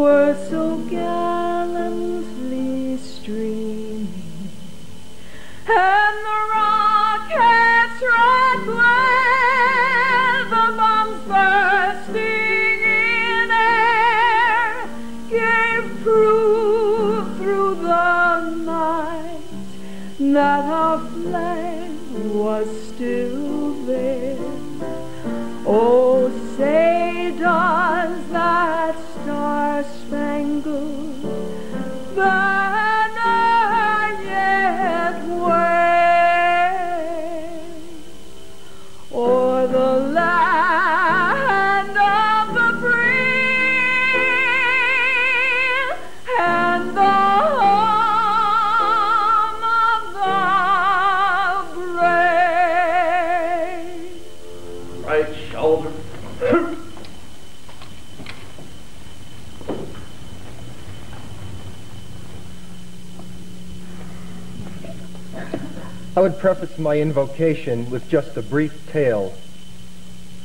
were so gallantly I would preface my invocation with just a brief tale.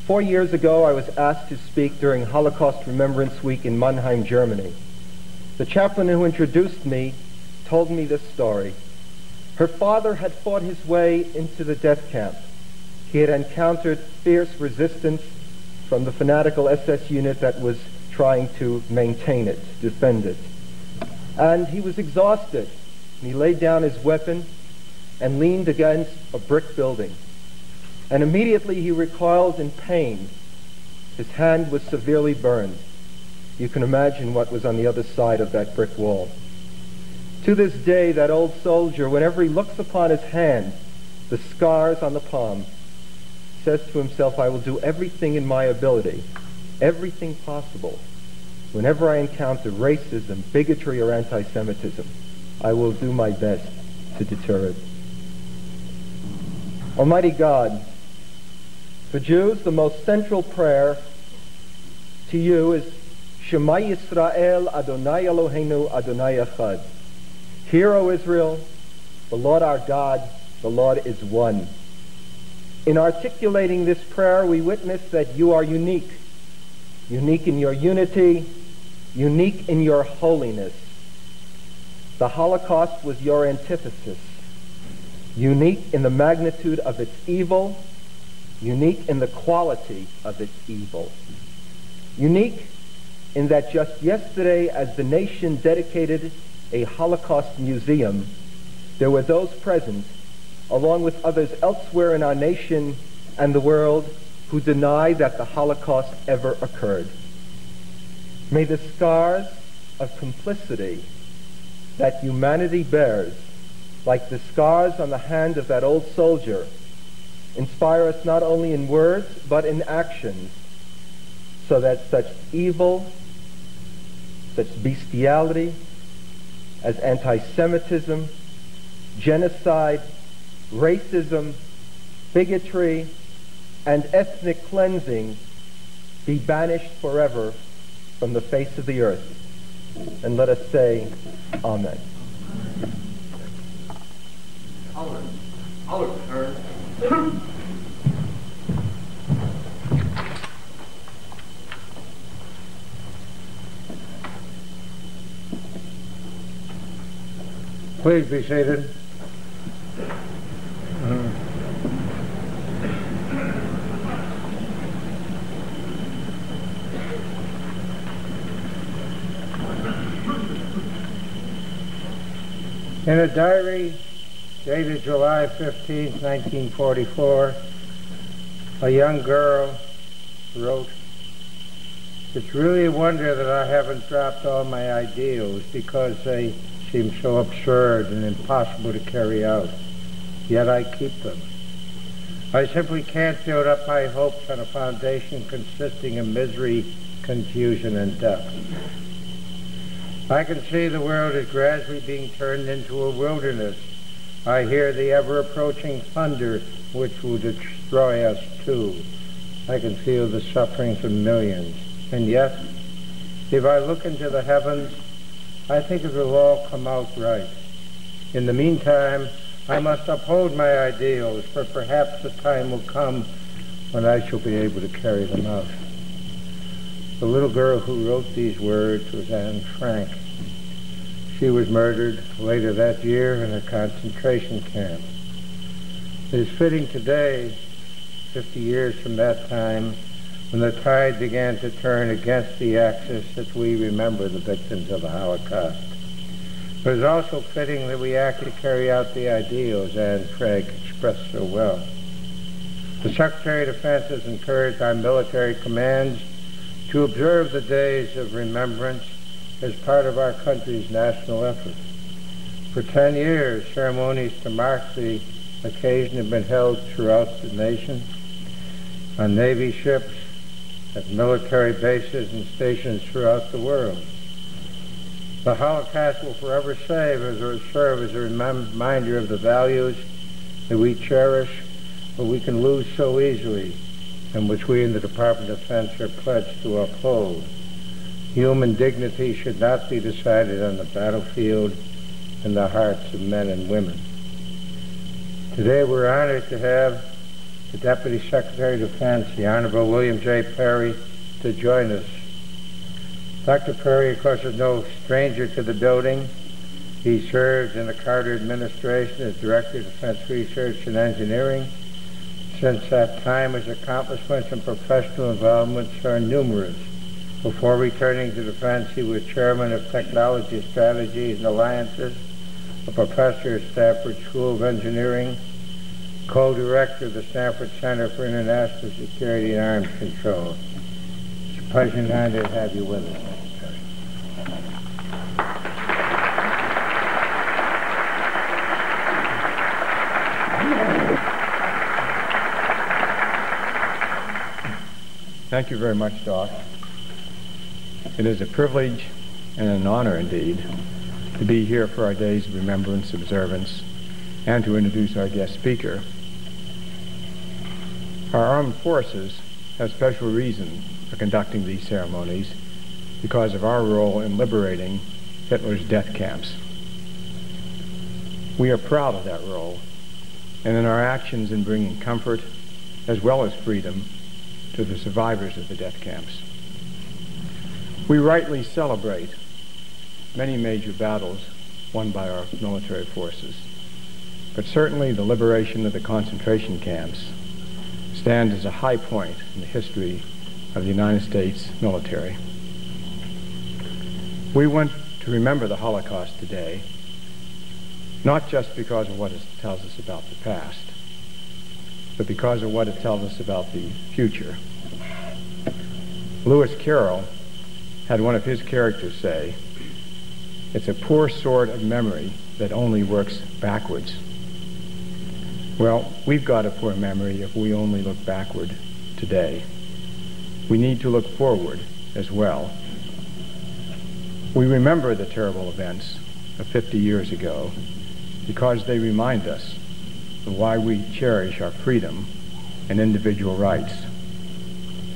Four years ago, I was asked to speak during Holocaust Remembrance Week in Mannheim, Germany. The chaplain who introduced me told me this story. Her father had fought his way into the death camp. He had encountered fierce resistance from the fanatical SS unit that was trying to maintain it, defend it. And he was exhausted. And he laid down his weapon and leaned against a brick building. And immediately he recoiled in pain. His hand was severely burned. You can imagine what was on the other side of that brick wall. To this day, that old soldier, whenever he looks upon his hand, the scars on the palm, says to himself, I will do everything in my ability, everything possible. Whenever I encounter racism, bigotry, or anti-Semitism, I will do my best to deter it. Almighty God, for Jews, the most central prayer to you is Shema Yisrael Adonai Eloheinu Adonai Echad. Hear, O Israel, the Lord our God, the Lord is one. In articulating this prayer, we witness that you are unique. Unique in your unity, unique in your holiness. The Holocaust was your antithesis. Unique in the magnitude of its evil, unique in the quality of its evil. Unique in that just yesterday, as the nation dedicated a Holocaust museum, there were those present, along with others elsewhere in our nation and the world, who deny that the Holocaust ever occurred. May the scars of complicity that humanity bears, like the scars on the hand of that old soldier, inspire us not only in words but in actions, so that such evil, such bestiality as anti-Semitism, genocide, racism, bigotry, and ethnic cleansing be banished forever from the face of the earth. And let us say, Amen. Please be seated. In a diary dated July 15, 1944, a young girl wrote, It's really a wonder that I haven't dropped all my ideals because they seem so absurd and impossible to carry out. Yet I keep them. I simply can't build up my hopes on a foundation consisting of misery, confusion, and death. I can see the world is gradually being turned into a wilderness. I hear the ever approaching thunder which will destroy us too. I can feel the sufferings of millions. And yet, if I look into the heavens, I think it will all come out right. In the meantime, I must uphold my ideals, for perhaps the time will come when I shall be able to carry them out. The little girl who wrote these words was Anne Frank. She was murdered later that year in a concentration camp. It is fitting today, 50 years from that time, when the tide began to turn against the Axis, that we remember the victims of the Holocaust. But it is also fitting that we act to carry out the ideals Anne Frank expressed so well. The Secretary of Defense has encouraged our military commands to observe the days of remembrance as part of our country's national effort. For 10 years, ceremonies to mark the occasion have been held throughout the nation on Navy ships, at military bases and stations throughout the world. The Holocaust will forever save as or serve as a reminder of the values that we cherish, but we can lose so easily and which we in the Department of Defense are pledged to uphold. Human dignity should not be decided on the battlefield in the hearts of men and women. Today we're honored to have the Deputy Secretary of Defense, the Honorable William J. Perry, to join us. Dr. Perry, of course, is no stranger to the building. He served in the Carter administration as Director of Defense Research and Engineering since that time, his accomplishments and professional involvements are numerous. Before returning to the defense, he was chairman of Technology Strategies and Alliances, a professor at Stanford School of Engineering, co-director of the Stanford Center for International Security and Arms Control. It's a pleasure and honor to have you with us. Thank you very much, Doc. It is a privilege and an honor indeed to be here for our Days of Remembrance observance and to introduce our guest speaker. Our armed forces have special reason for conducting these ceremonies because of our role in liberating Hitler's death camps. We are proud of that role, and in our actions in bringing comfort as well as freedom to the survivors of the death camps. We rightly celebrate many major battles won by our military forces, but certainly the liberation of the concentration camps stands as a high point in the history of the United States military. We want to remember the Holocaust today, not just because of what it tells us about the past, but because of what it tells us about the future. Lewis Carroll had one of his characters say, it's a poor sort of memory that only works backwards. Well, we've got a poor memory if we only look backward today. We need to look forward as well. We remember the terrible events of 50 years ago because they remind us of why we cherish our freedom and individual rights.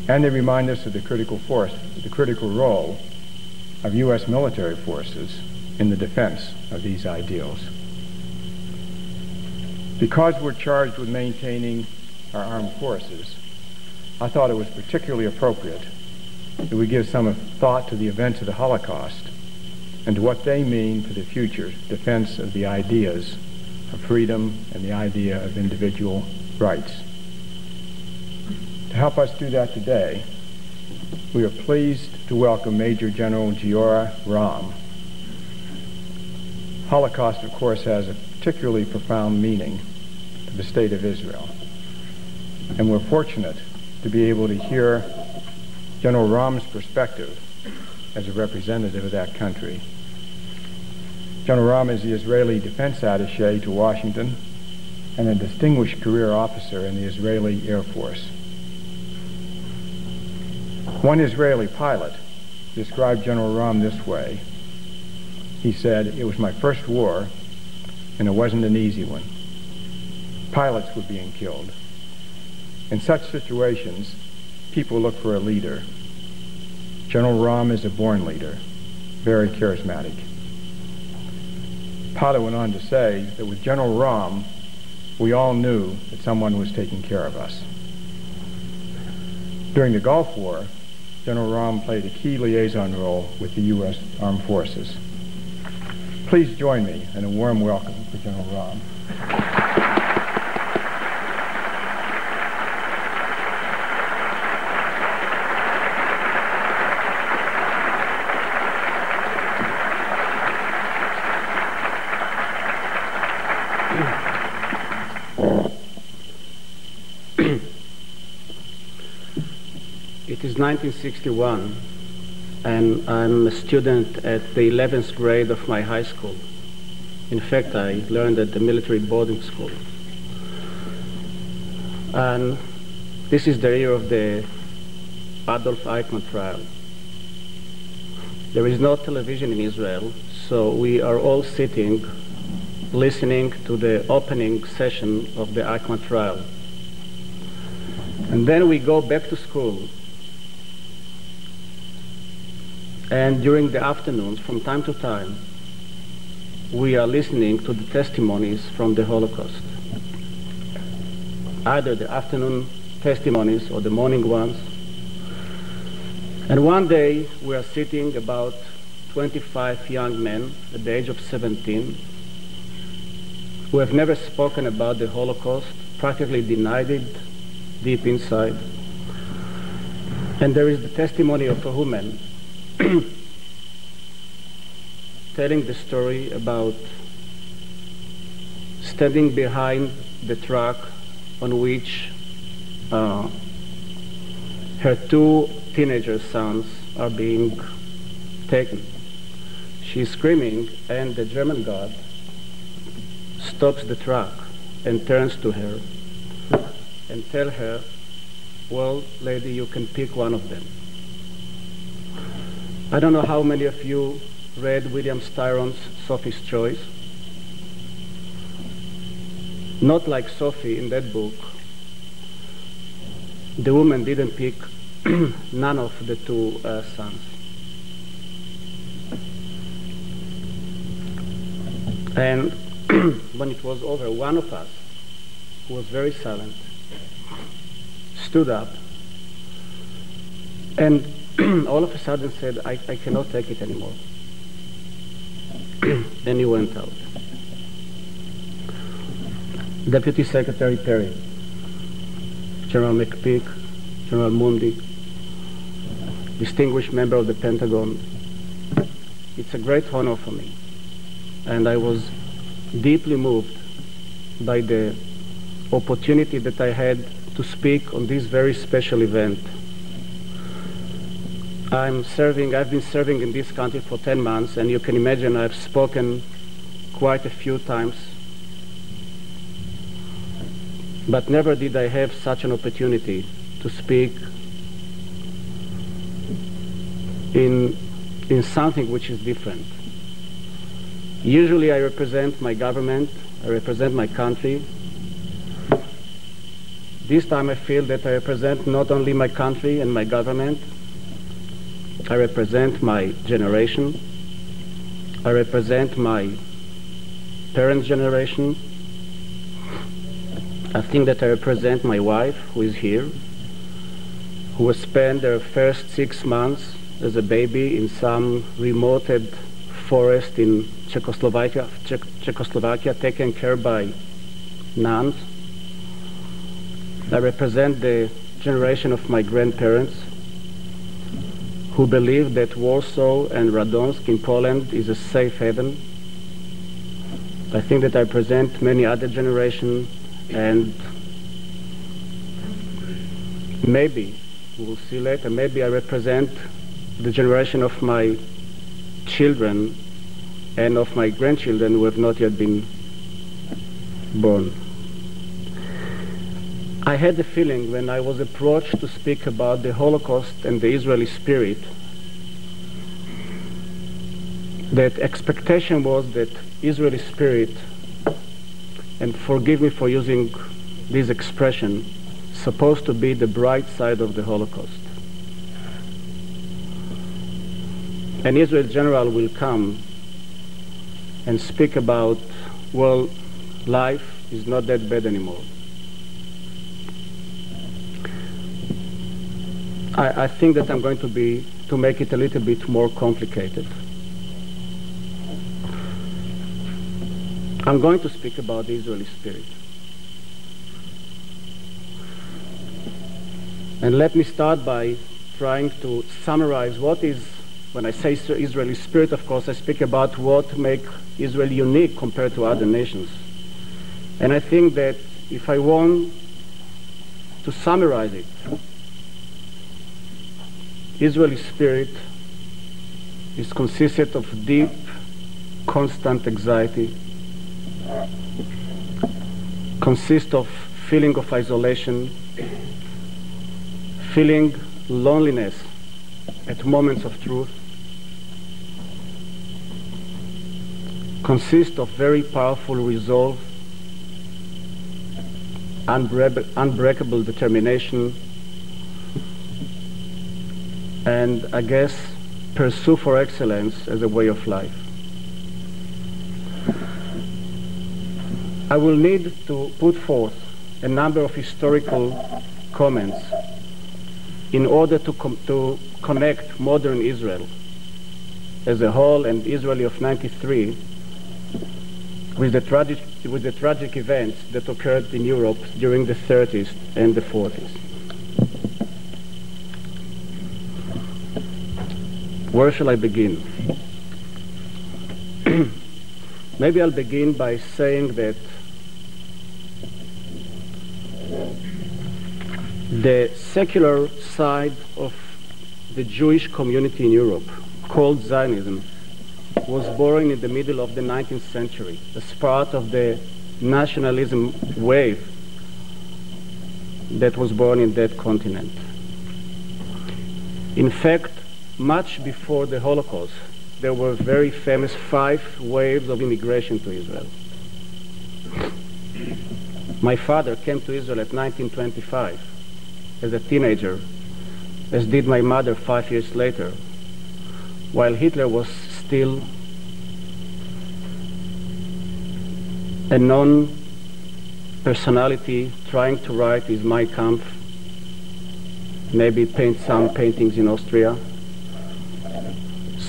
And they remind us of the critical force, the critical role of U.S. military forces in the defense of these ideals. Because we're charged with maintaining our armed forces, I thought it was particularly appropriate that we give some thought to the events of the Holocaust and to what they mean for the future defense of the ideas of freedom and the idea of individual rights. To help us do that today, we are pleased to welcome Major General Giora Romm. Holocaust, of course, has a particularly profound meaning to the state of Israel. And we're fortunate to be able to hear General Romm's perspective as a representative of that country. General Romm is the Israeli defense attache to Washington and a distinguished career officer in the Israeli Air Force. One Israeli pilot described General Romm this way. He said, It was my first war, and it wasn't an easy one. Pilots were being killed. In such situations, people look for a leader. General Romm is a born leader, very charismatic. Potter went on to say that with General Romm, we all knew that someone was taking care of us. During the Gulf War, General Romm played a key liaison role with the U.S. Armed Forces. Please join me in a warm welcome for General Romm. 1961, and I'm a student at the 11th grade of my high school. In fact, I learned at the military boarding school. And this is the year of the Adolf Eichmann trial. There is no television in Israel, so we are all sitting listening to the opening session of the Eichmann trial. And then we go back to school And during the afternoons, from time to time, we are listening to the testimonies from the Holocaust. Either the afternoon testimonies or the morning ones. And one day we are sitting about 25 young men at the age of 17 who have never spoken about the Holocaust, practically denied it deep inside. And there is the testimony of a woman telling the story about standing behind the truck on which uh, her two teenager sons are being taken. She's screaming, and the German guard stops the truck and turns to her and tell her, well, lady, you can pick one of them. I don't know how many of you read William Styron's Sophie's Choice. Not like Sophie in that book, the woman didn't pick none of the two uh, sons. And when it was over, one of us, who was very silent, stood up and all of a sudden said, I, I cannot take it anymore. then he went out. Deputy Secretary Perry, General McPeak, General Mundy, distinguished member of the Pentagon. It's a great honor for me. And I was deeply moved by the opportunity that I had to speak on this very special event I'm serving, I've been serving in this country for 10 months, and you can imagine I've spoken quite a few times. But never did I have such an opportunity to speak in, in something which is different. Usually I represent my government, I represent my country. This time I feel that I represent not only my country and my government, I represent my generation. I represent my parents' generation. I think that I represent my wife, who is here, who spent their first six months as a baby in some remote forest in Czechoslovakia, Czech Czechoslovakia taken care by nuns. I represent the generation of my grandparents who believe that Warsaw and Radomsk in Poland is a safe haven. I think that I present many other generations and maybe, we'll see later, maybe I represent the generation of my children and of my grandchildren who have not yet been born. I had the feeling when I was approached to speak about the Holocaust and the Israeli spirit that expectation was that Israeli spirit, and forgive me for using this expression, supposed to be the bright side of the Holocaust. An Israeli general will come and speak about, well, life is not that bad anymore. I, I think that I'm going to be to make it a little bit more complicated. I'm going to speak about the Israeli spirit. And let me start by trying to summarize what is, when I say Israeli spirit, of course, I speak about what makes Israel unique compared to other nations. And I think that if I want to summarize it, Israeli spirit is consisted of deep, constant anxiety, consists of feeling of isolation, feeling loneliness at moments of truth, consists of very powerful resolve, unbreakable determination, and I guess pursue for excellence as a way of life. I will need to put forth a number of historical comments in order to, to connect modern Israel as a whole and Israel of 93 with the, with the tragic events that occurred in Europe during the 30s and the 40s. Where shall I begin? Maybe I'll begin by saying that the secular side of the Jewish community in Europe, called Zionism, was born in the middle of the 19th century as part of the nationalism wave that was born in that continent. In fact, much before the Holocaust, there were very famous five waves of immigration to Israel. My father came to Israel at 1925 as a teenager, as did my mother five years later, while Hitler was still a non personality trying to write his Mein Kampf, maybe paint some paintings in Austria.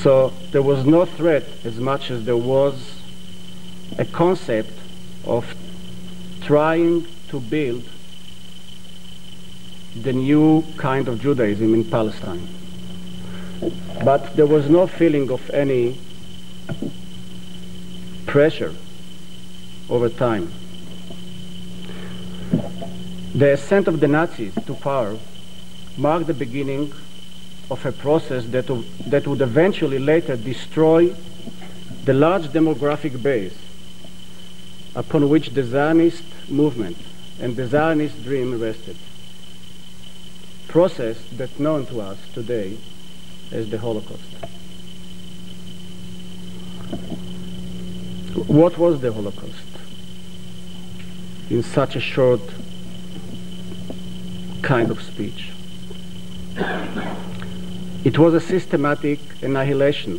So there was no threat as much as there was a concept of trying to build the new kind of Judaism in Palestine. But there was no feeling of any pressure over time. The ascent of the Nazis to power marked the beginning of a process that, that would eventually later destroy the large demographic base upon which the Zionist movement and the Zionist dream rested process that's known to us today as the Holocaust. What was the Holocaust? In such a short kind of speech. It was a systematic annihilation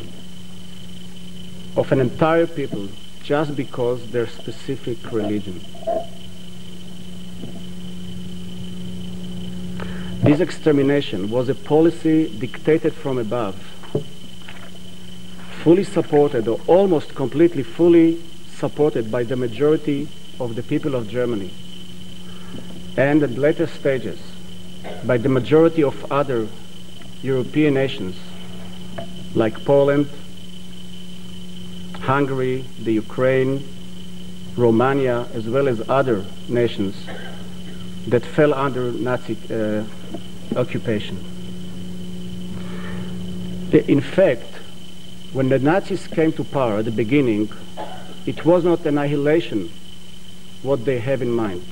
of an entire people just because their specific religion. This extermination was a policy dictated from above, fully supported or almost completely fully supported by the majority of the people of Germany and at later stages by the majority of other European nations like Poland, Hungary, the Ukraine, Romania, as well as other nations that fell under Nazi uh, occupation. In fact, when the Nazis came to power at the beginning, it was not annihilation what they have in mind.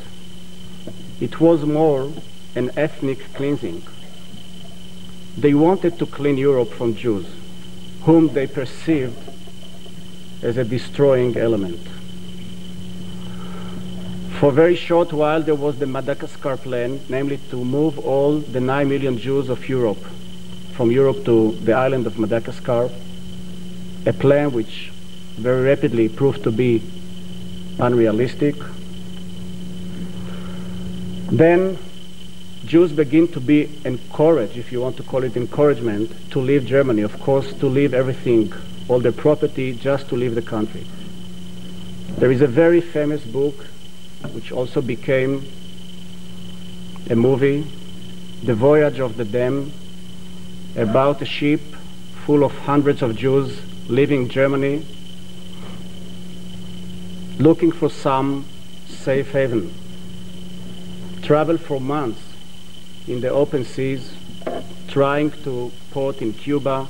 It was more an ethnic cleansing. They wanted to clean Europe from Jews, whom they perceived as a destroying element. For a very short while, there was the Madagascar plan, namely to move all the 9 million Jews of Europe from Europe to the island of Madagascar, a plan which very rapidly proved to be unrealistic. Then Jews begin to be encouraged, if you want to call it encouragement, to leave Germany, of course, to leave everything, all their property, just to leave the country. There is a very famous book which also became a movie, The Voyage of the Damned, about a ship full of hundreds of Jews leaving Germany, looking for some safe haven. Travel for months in the open seas, trying to port in Cuba,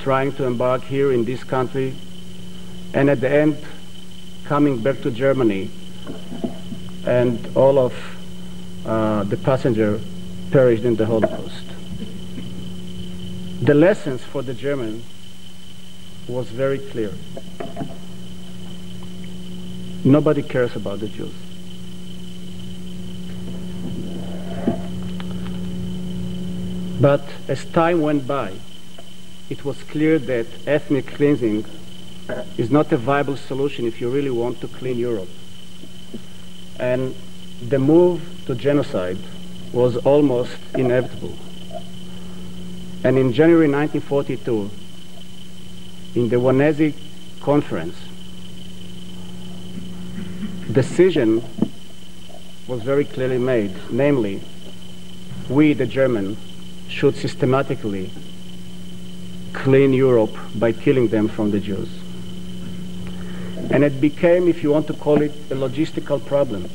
trying to embark here in this country, and at the end coming back to Germany, and all of uh, the passenger perished in the Holocaust. The lessons for the German was very clear. Nobody cares about the Jews. But as time went by, it was clear that ethnic cleansing is not a viable solution if you really want to clean Europe. And the move to genocide was almost inevitable. And in January 1942, in the Wannsee conference, the decision was very clearly made, namely, we, the Germans, should systematically clean Europe by killing them from the Jews. And it became, if you want to call it, a logistical problem.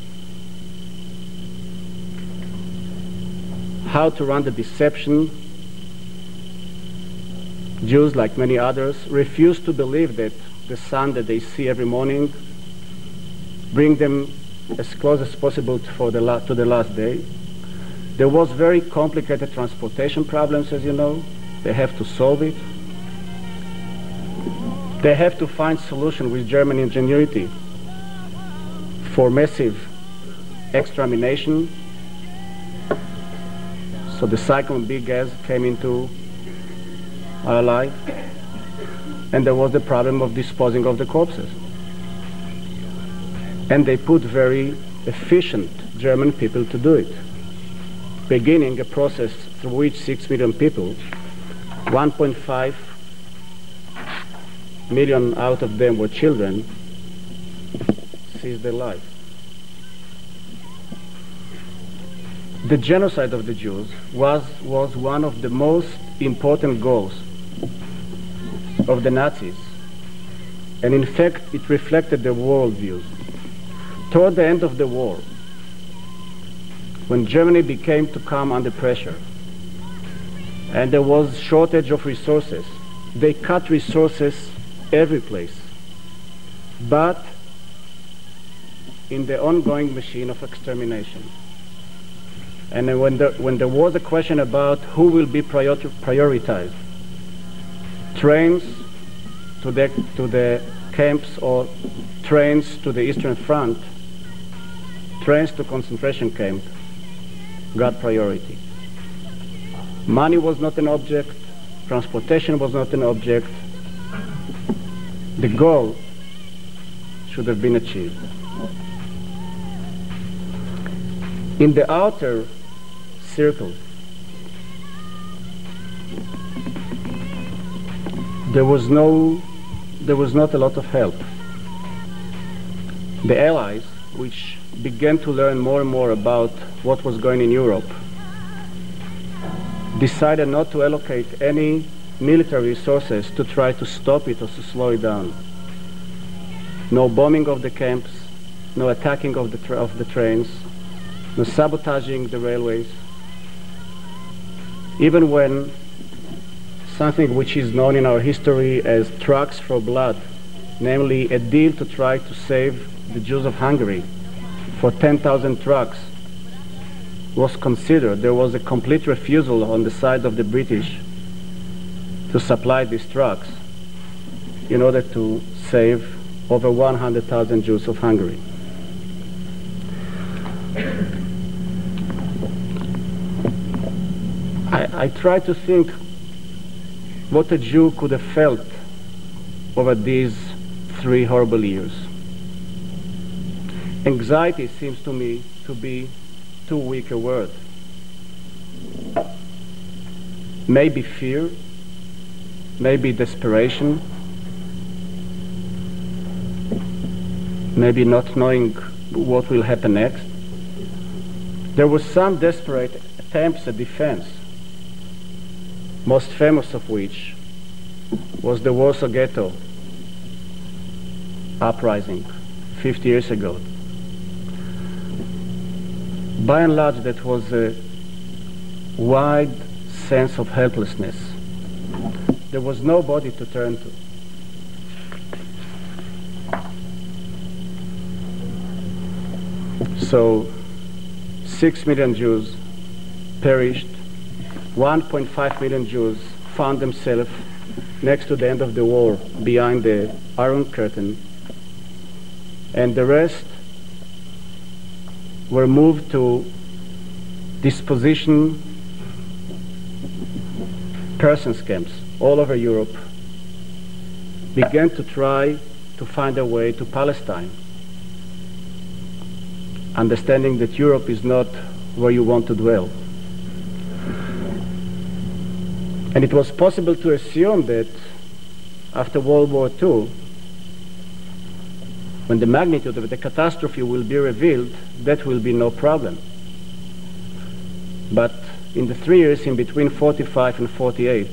How to run the deception. Jews, like many others, refused to believe that the sun that they see every morning bring them as close as possible for the to the last day. There was very complicated transportation problems, as you know. They have to solve it. They have to find solution with German ingenuity for massive extermination. So the Zyklon B gas came into our life, and there was the problem of disposing of the corpses. And they put very efficient German people to do it, beginning a process through which six million people, 1.5 million out of them were children, seized their life. The genocide of the Jews was, was one of the most important goals of the Nazis. And in fact, it reflected their worldviews. Toward the end of the war, when Germany became to come under pressure, and there was shortage of resources, they cut resources every place, but in the ongoing machine of extermination. And when, the, when there was a question about who will be prior prioritized, trains to the, to the camps or trains to the Eastern Front, trains to concentration camp got priority. Money was not an object, transportation was not an object, the goal should have been achieved. In the outer circle, there was no, there was not a lot of help. The Allies, which began to learn more and more about what was going in Europe, decided not to allocate any military resources to try to stop it or to slow it down. no bombing of the camps, no attacking of the, of the trains, no sabotaging the railways. Even when something which is known in our history as trucks for blood, namely a deal to try to save the Jews of Hungary for 10,000 trucks, was considered. There was a complete refusal on the side of the British to supply these trucks in order to save over 100,000 Jews of Hungary. I, I try to think what a Jew could have felt over these three horrible years. Anxiety seems to me to be too weak a word. Maybe fear, maybe desperation, maybe not knowing what will happen next. There were some desperate attempts at defense, most famous of which was the Warsaw Ghetto uprising 50 years ago. By and large, that was a wide sense of helplessness. There was nobody to turn to. So, six million Jews perished. 1.5 million Jews found themselves next to the end of the war, behind the Iron Curtain, and the rest were moved to disposition persons camps all over Europe, began to try to find a way to Palestine, understanding that Europe is not where you want to dwell. And it was possible to assume that after World War II, when the magnitude of the catastrophe will be revealed, that will be no problem. But in the three years in between 45 and 48,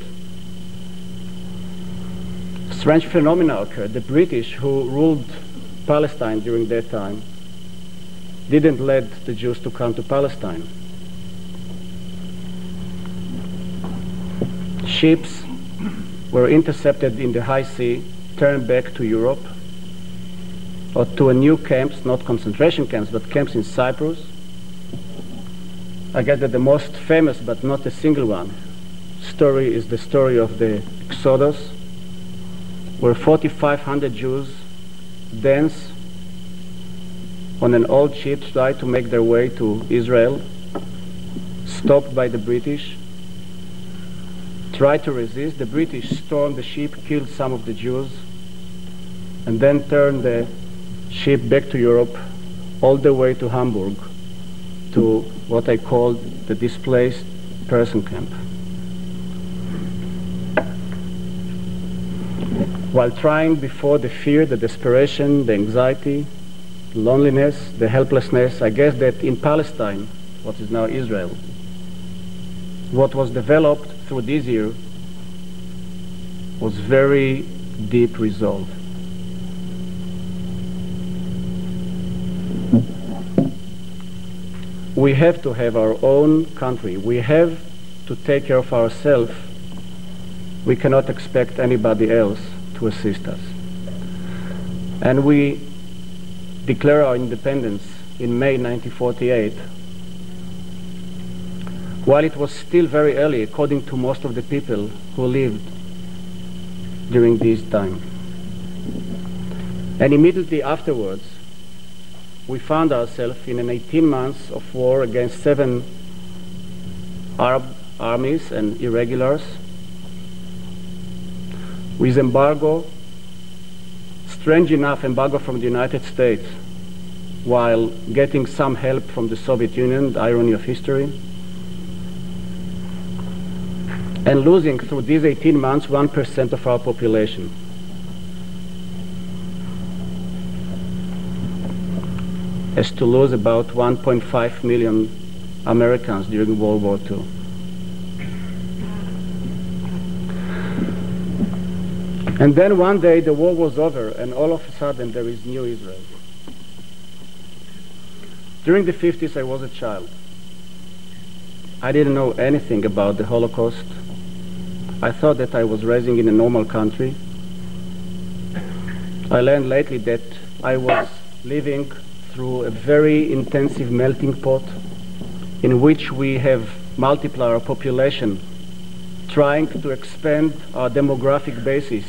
strange phenomena occurred. The British who ruled Palestine during that time didn't let the Jews to come to Palestine. Ships were intercepted in the high sea, turned back to Europe, or to a new camps, not concentration camps, but camps in Cyprus. I that the most famous, but not a single one, story is the story of the Exodus, where 4,500 Jews dance on an old ship try to make their way to Israel, stopped by the British, tried to resist. The British stormed the ship, killed some of the Jews, and then turned the ship back to Europe, all the way to Hamburg, to what I called the displaced person camp. While trying before the fear, the desperation, the anxiety, loneliness, the helplessness, I guess that in Palestine, what is now Israel, what was developed through this year was very deep resolve. We have to have our own country. We have to take care of ourselves. We cannot expect anybody else to assist us. And we declare our independence in May 1948, while it was still very early, according to most of the people who lived during this time. And immediately afterwards, we found ourselves in an 18 months of war against seven Arab armies and irregulars, with embargo strange enough, embargo from the United States, while getting some help from the Soviet Union, the irony of history, and losing through these 18 months 1% of our population. As to lose about 1.5 million Americans during World War II. And then one day the war was over, and all of a sudden there is new Israel. During the 50s, I was a child. I didn't know anything about the Holocaust. I thought that I was raising in a normal country. I learned lately that I was living through a very intensive melting pot in which we have multiplied our population, trying to expand our demographic basis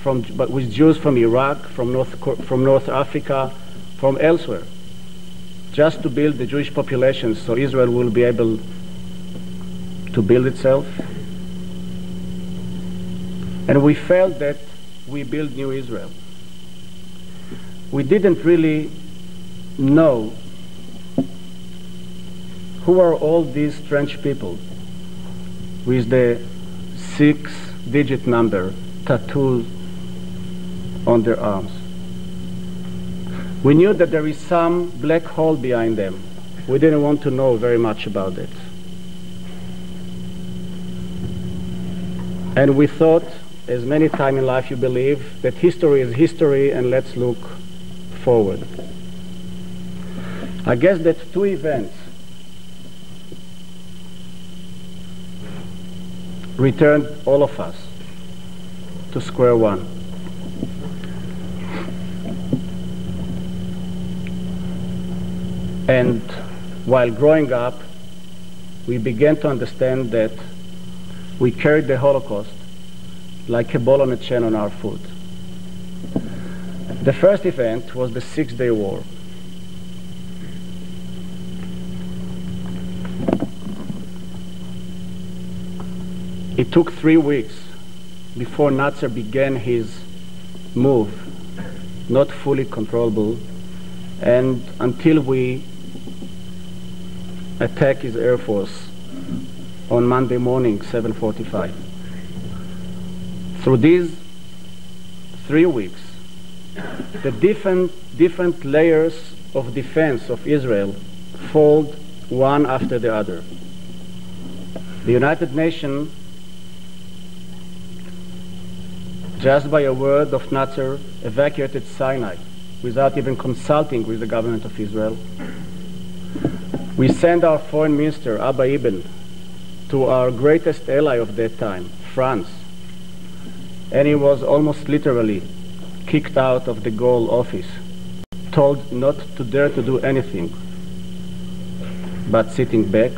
from, but with Jews from Iraq, from North, from North Africa, from elsewhere, just to build the Jewish population so Israel will be able to build itself. And we felt that we build New Israel. We didn't really know who are all these strange people with the six digit number tattooed on their arms. We knew that there is some black hole behind them. We didn't want to know very much about it. And we thought, as many times in life you believe, that history is history and let's look forward. I guess that two events returned all of us to square one. And while growing up, we began to understand that we carried the Holocaust like a ball on a chain on our foot. The first event was the Six Day War. It took three weeks before Nasser began his move, not fully controllable, and until we attack his air force on Monday morning, 7:45. Through these three weeks, the different different layers of defense of Israel fold one after the other. The United Nations, just by a word of Nasser, evacuated Sinai without even consulting with the government of Israel. We sent our foreign minister, Abba Eban, to our greatest ally of that time, France. And he was almost literally kicked out of de Gaulle office, told not to dare to do anything but sitting back.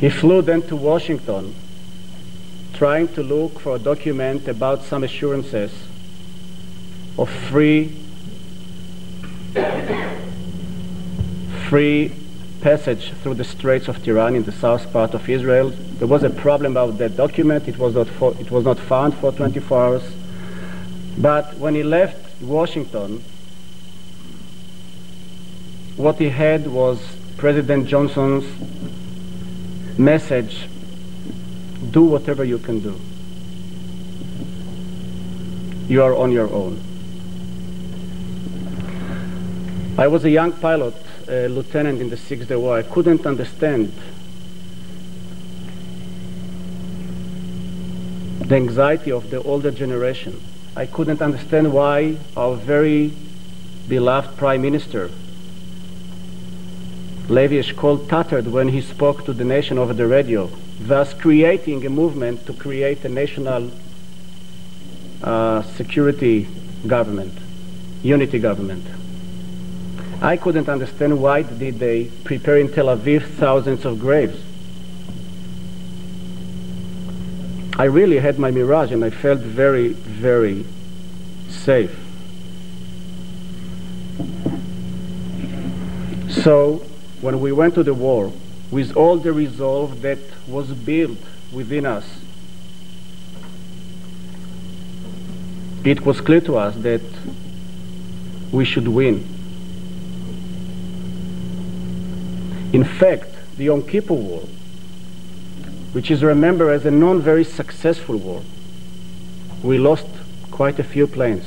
He flew then to Washington, trying to look for a document about some assurances of free free passage through the Straits of Tiran in the south part of Israel. There was a problem about that document. It was not, for, it was not found for 24 hours. But when he left Washington, what he had was President Johnson's message, do whatever you can do. You are on your own. I was a young pilot, a lieutenant in the Six Day War. I couldn't understand the anxiety of the older generation. I couldn't understand why our very beloved Prime Minister, Levi Eshkol, tuttered when he spoke to the nation over the radio, thus creating a movement to create a national uh, security government, unity government. I couldn't understand why did they prepare in Tel Aviv thousands of graves. I really had my mirage and I felt very, very safe. So when we went to the war, with all the resolve that was built within us, it was clear to us that we should win. In fact, the Yom Kippur War, which is remembered as a non very successful war, we lost quite a few planes.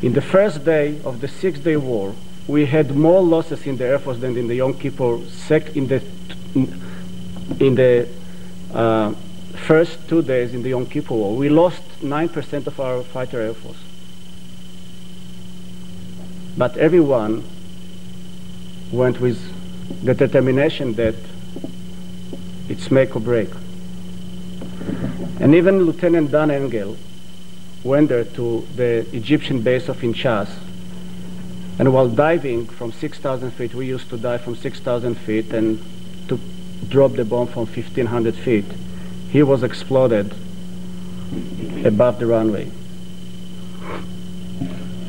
In the first day of the Six Day War, we had more losses in the Air Force than in the Yom Kippur sec in the in the uh, first two days in the Yom Kippur War, we lost 9% of our fighter air force. But everyone went with the determination that it's make or break. And even Lieutenant Dan Engel went there to the Egyptian base of Inchas. And while diving from 6,000 feet, we used to dive from 6,000 feet and to drop the bomb from 1,500 feet. He was exploded above the runway.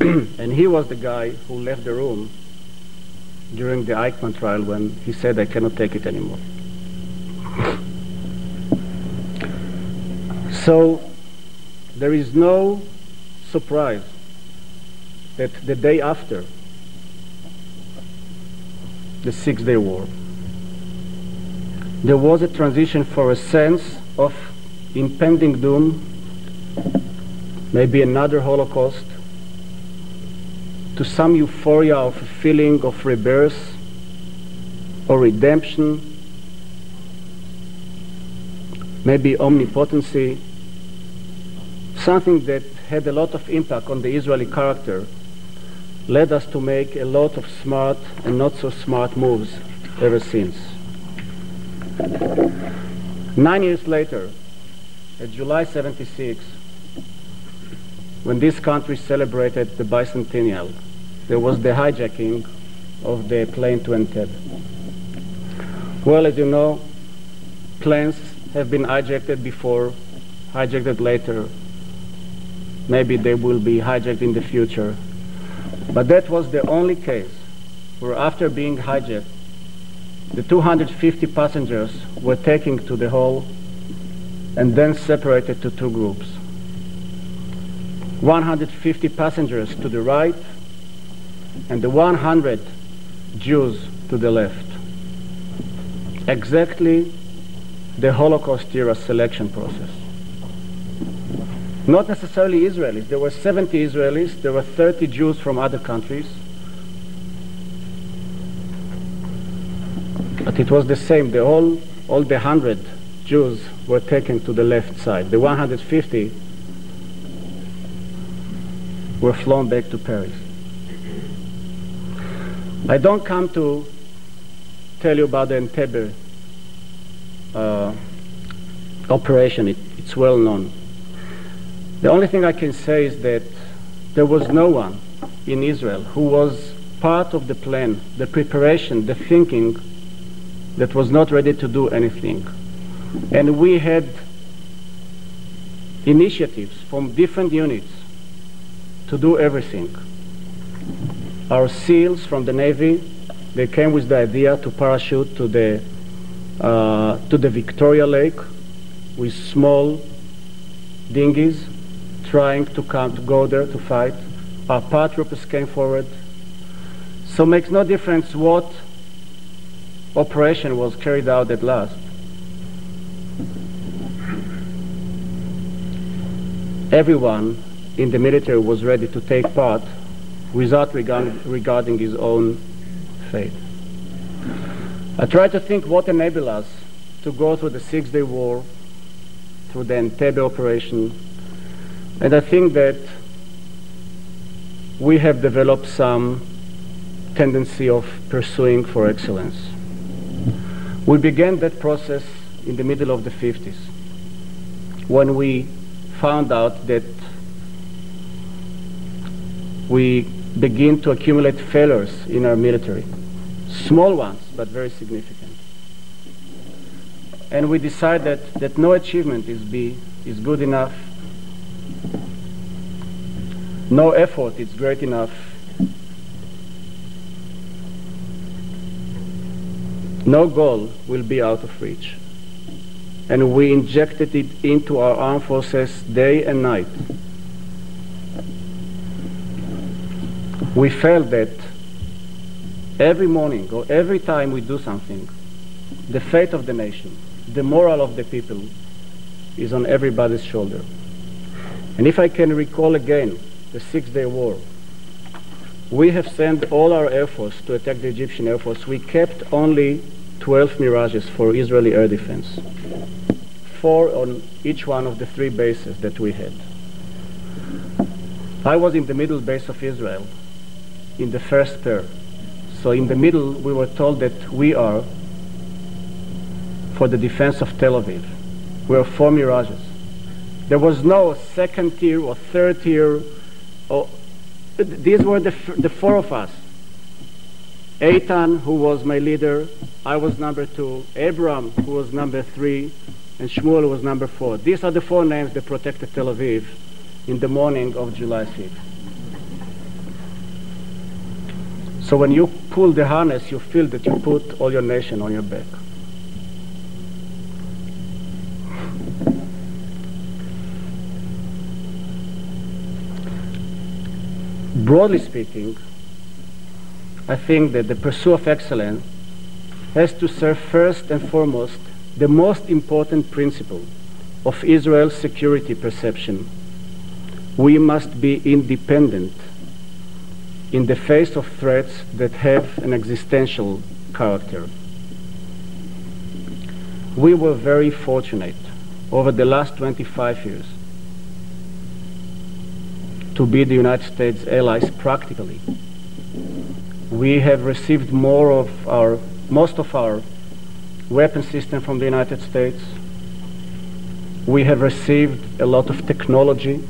and he was the guy who left the room during the Eichmann trial when he said, I cannot take it anymore. so there is no surprise that the day after the Six Day War, there was a transition for a sense of impending doom, maybe another Holocaust, to some euphoria of a feeling of rebirth or redemption, maybe omnipotency, something that had a lot of impact on the Israeli character, led us to make a lot of smart and not so smart moves ever since. Nine years later, at July 76, when this country celebrated the bicentennial, there was the hijacking of the plane to Entebbe. Well, as you know, planes have been hijacked before, hijacked later. Maybe they will be hijacked in the future. But that was the only case where after being hijacked, the 250 passengers were taken to the hall and then separated to two groups. 150 passengers to the right and the 100 Jews to the left. Exactly the Holocaust era selection process. Not necessarily Israelis. There were 70 Israelis, there were 30 Jews from other countries. But it was the same. The all, all the 100 Jews were taken to the left side. The 150 were flown back to Paris. I don't come to tell you about the Entebbe uh, operation. It, it's well known. The only thing I can say is that there was no one in Israel who was part of the plan, the preparation, the thinking that was not ready to do anything. And we had initiatives from different units to do everything. Our SEALs from the Navy, they came with the idea to parachute to the, uh, to the Victoria Lake with small dinghies trying to come to go there to fight. Our paratroopers came forward. So makes no difference what operation was carried out at last. Everyone in the military was ready to take part without regard, regarding his own fate. I try to think what enabled us to go through the Six Day War, through the Entebbe operation, and I think that we have developed some tendency of pursuing for excellence. We began that process in the middle of the 50s when we found out that we begin to accumulate failures in our military. Small ones, but very significant. And we decided that no achievement is, be, is good enough, no effort is great enough, no goal will be out of reach. And we injected it into our armed forces day and night. We felt that every morning or every time we do something, the fate of the nation, the moral of the people is on everybody's shoulder. And if I can recall again the Six Day War, we have sent all our air force to attack the Egyptian air force. We kept only 12 Mirages for Israeli air defense. four on each one of the three bases that we had. I was in the middle base of Israel, in the first pair. So in the middle, we were told that we are for the defense of Tel Aviv. We are four Mirages. There was no second tier or third tier. Or, these were the, the four of us. Eitan, who was my leader, I was number two, Abram, who was number three, and Shmuel was number four. These are the four names that protected Tel Aviv in the morning of July 5th. So when you pull the harness, you feel that you put all your nation on your back. Broadly speaking, I think that the pursuit of excellence has to serve first and foremost the most important principle of Israel's security perception. We must be independent in the face of threats that have an existential character. We were very fortunate over the last 25 years to be the United States allies practically. We have received more of our, most of our weapon system from the United States. We have received a lot of technology.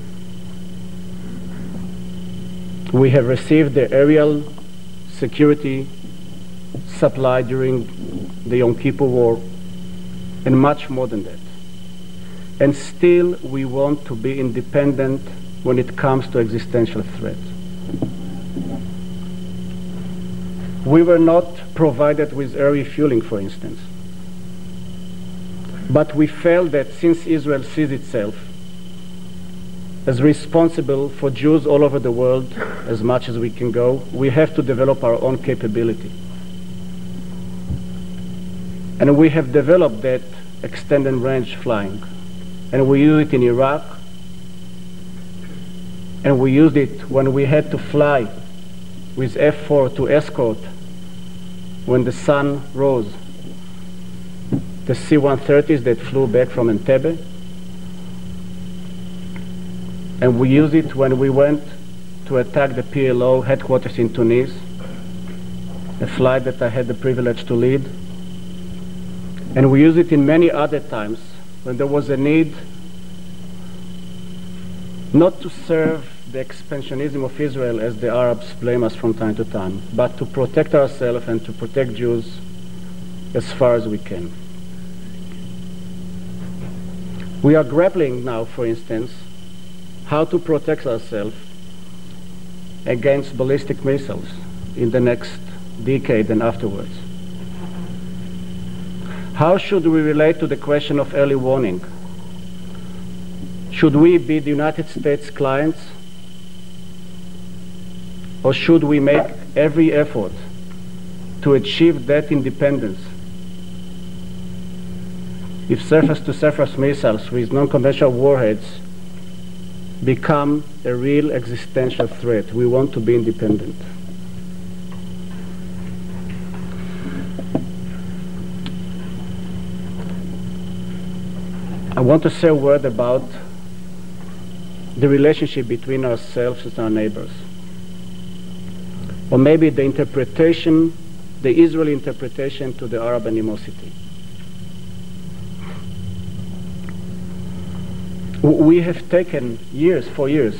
We have received the aerial security supply during the Yom Kippur War, and much more than that. And still, we want to be independent when it comes to existential threats. We were not provided with air refueling, for instance. But we felt that since Israel sees itself as responsible for Jews all over the world as much as we can go, we have to develop our own capability. And we have developed that extended range flying. And we use it in Iraq, and we used it when we had to fly with F-4 to escort when the sun rose the C-130s that flew back from Entebbe. And we used it when we went to attack the PLO headquarters in Tunis, a flight that I had the privilege to lead. And we used it in many other times when there was a need not to serve the expansionism of Israel as the Arabs blame us from time to time, but to protect ourselves and to protect Jews as far as we can. We are grappling now, for instance, how to protect ourselves against ballistic missiles in the next decade and afterwards. How should we relate to the question of early warning? Should we be the United States clients or should we make every effort to achieve that independence? If surface-to-surface missiles with non-conventional warheads become a real existential threat, we want to be independent. I want to say a word about the relationship between ourselves and our neighbors or maybe the interpretation, the Israeli interpretation to the Arab animosity. We have taken years, for years,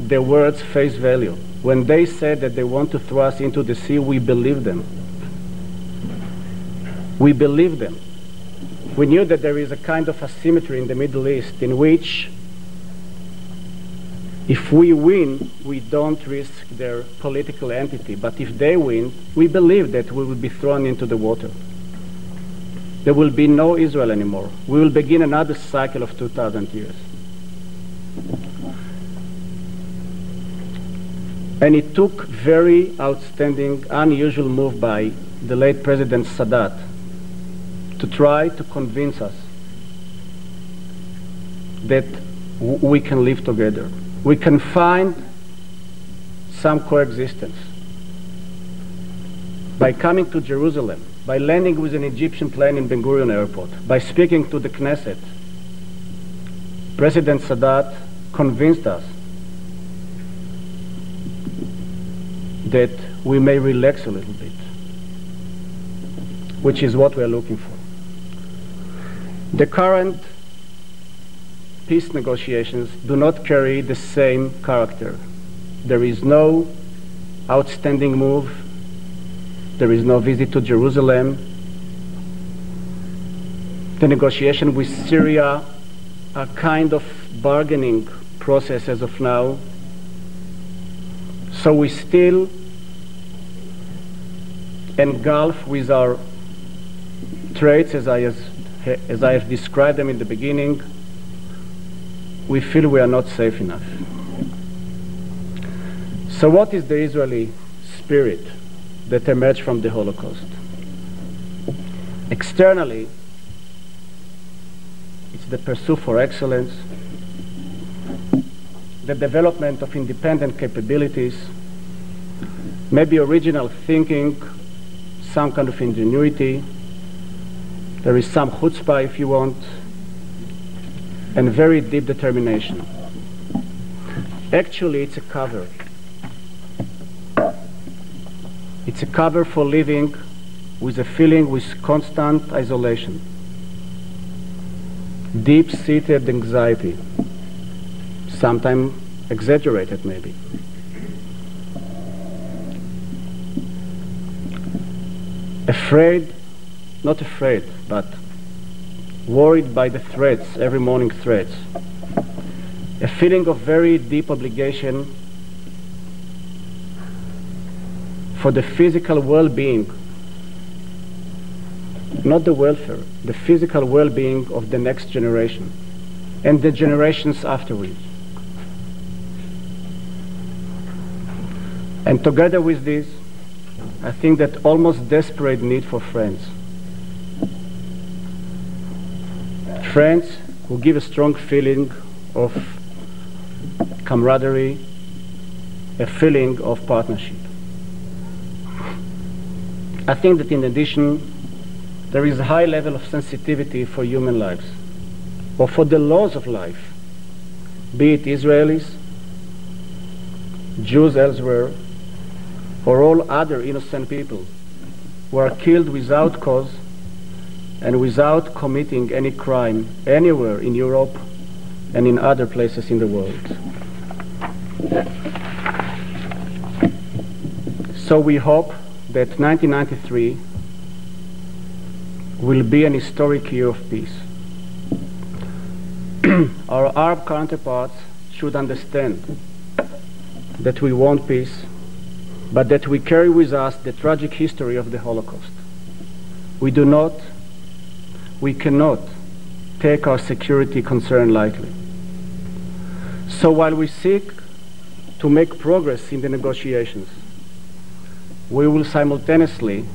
their words face value. When they said that they want to throw us into the sea, we believed them. We believed them. We knew that there is a kind of asymmetry in the Middle East in which if we win, we don't risk their political entity. But if they win, we believe that we will be thrown into the water. There will be no Israel anymore. We will begin another cycle of 2,000 years. And it took very outstanding, unusual move by the late President Sadat to try to convince us that we can live together we can find some coexistence. By coming to Jerusalem, by landing with an Egyptian plane in Ben Gurion airport, by speaking to the Knesset, President Sadat convinced us that we may relax a little bit, which is what we are looking for. The current peace negotiations do not carry the same character. There is no outstanding move. There is no visit to Jerusalem. The negotiation with Syria are kind of bargaining process as of now. So we still engulf with our traits as I, as, as I have described them in the beginning, we feel we are not safe enough. So, what is the Israeli spirit that emerged from the Holocaust? Externally, it's the pursuit for excellence, the development of independent capabilities, maybe original thinking, some kind of ingenuity, there is some chutzpah if you want, and very deep determination. Actually, it's a cover. It's a cover for living with a feeling with constant isolation, deep seated anxiety, sometimes exaggerated maybe. Afraid, not afraid, but worried by the threats, every morning threats. A feeling of very deep obligation for the physical well-being, not the welfare, the physical well-being of the next generation and the generations afterwards. And together with this, I think that almost desperate need for friends. Friends who give a strong feeling of camaraderie, a feeling of partnership. I think that in addition, there is a high level of sensitivity for human lives, or for the laws of life, be it Israelis, Jews elsewhere, or all other innocent people who are killed without cause and without committing any crime anywhere in Europe and in other places in the world. So we hope that 1993 will be an historic year of peace. Our Arab counterparts should understand that we want peace, but that we carry with us the tragic history of the Holocaust. We do not we cannot take our security concern lightly. So while we seek to make progress in the negotiations, we will simultaneously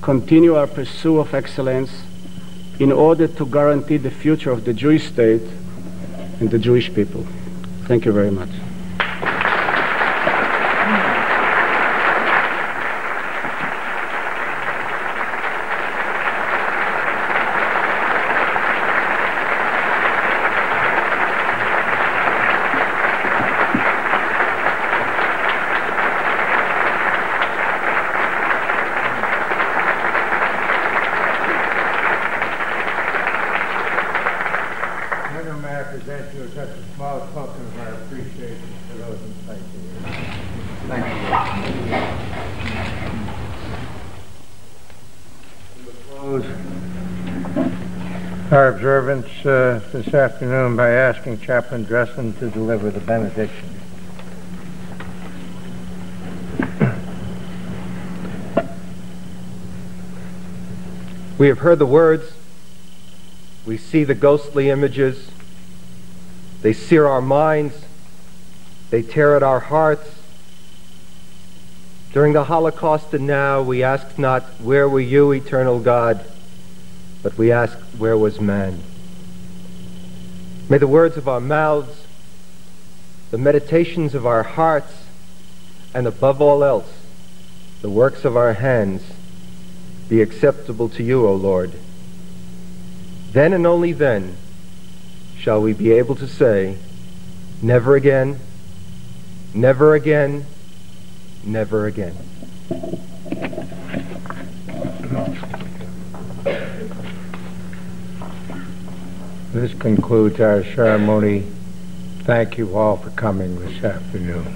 continue our pursuit of excellence in order to guarantee the future of the Jewish state and the Jewish people. Thank you very much. our observance uh, this afternoon by asking Chaplain Dressen to deliver the benediction. We have heard the words. We see the ghostly images. They sear our minds. They tear at our hearts. During the Holocaust and now, we ask not, Where were you, eternal God? but we ask, where was man? May the words of our mouths, the meditations of our hearts, and above all else, the works of our hands be acceptable to you, O Lord. Then and only then shall we be able to say, never again, never again, never again. This concludes our ceremony. Thank you all for coming this afternoon.